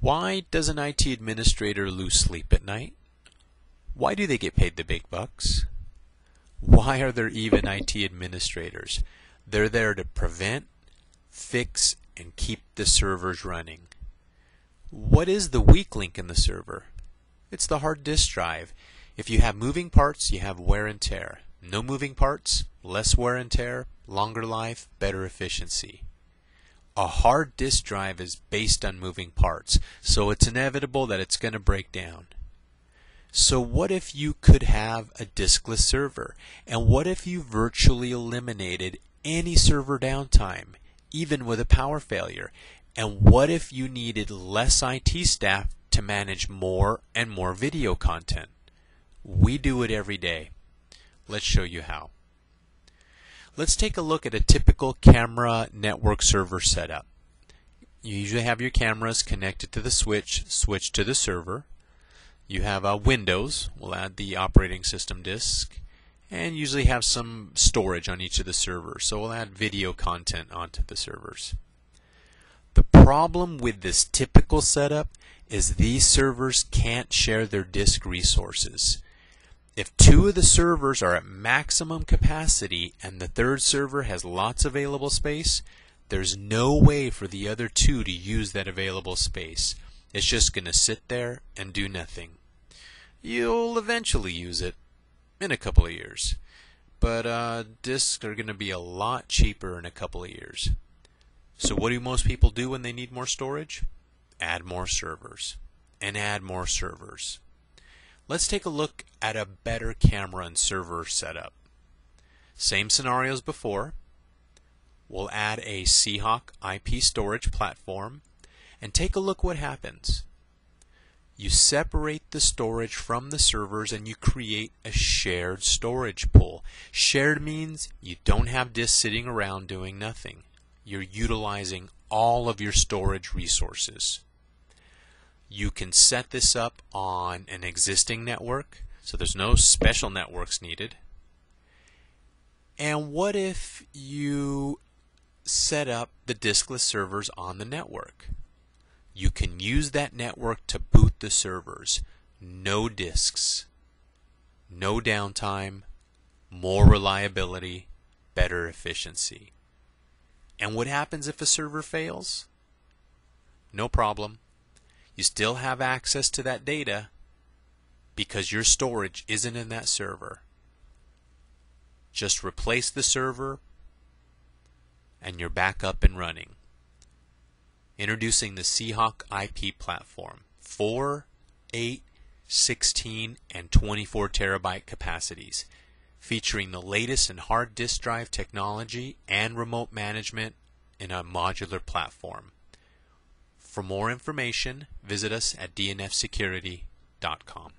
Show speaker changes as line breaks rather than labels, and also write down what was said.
Why does an IT administrator lose sleep at night? Why do they get paid the big bucks? Why are there even IT administrators? They're there to prevent, fix, and keep the servers running. What is the weak link in the server? It's the hard disk drive. If you have moving parts, you have wear and tear. No moving parts, less wear and tear, longer life, better efficiency. A hard disk drive is based on moving parts, so it's inevitable that it's going to break down. So what if you could have a diskless server? And what if you virtually eliminated any server downtime, even with a power failure? And what if you needed less IT staff to manage more and more video content? We do it every day. Let's show you how. Let's take a look at a typical camera network server setup. You usually have your cameras connected to the switch, switch to the server. You have a Windows, we'll add the operating system disk, and usually have some storage on each of the servers. So we'll add video content onto the servers. The problem with this typical setup is these servers can't share their disk resources. If two of the servers are at maximum capacity and the third server has lots of available space, there's no way for the other two to use that available space. It's just going to sit there and do nothing. You'll eventually use it in a couple of years. But uh, disks are going to be a lot cheaper in a couple of years. So what do most people do when they need more storage? Add more servers. And add more servers. Let's take a look at a better camera and server setup. Same scenario as before. We'll add a Seahawk IP storage platform and take a look what happens. You separate the storage from the servers and you create a shared storage pool. Shared means you don't have disks sitting around doing nothing. You're utilizing all of your storage resources. You can set this up on an existing network, so there's no special networks needed. And what if you set up the diskless servers on the network? You can use that network to boot the servers. No disks, no downtime, more reliability, better efficiency. And what happens if a server fails? No problem you still have access to that data because your storage isn't in that server. Just replace the server and you're back up and running. Introducing the Seahawk IP platform 4, 8, 16, and 24 terabyte capacities, featuring the latest in hard disk drive technology and remote management in a modular platform. For more information, visit us at dnfsecurity.com.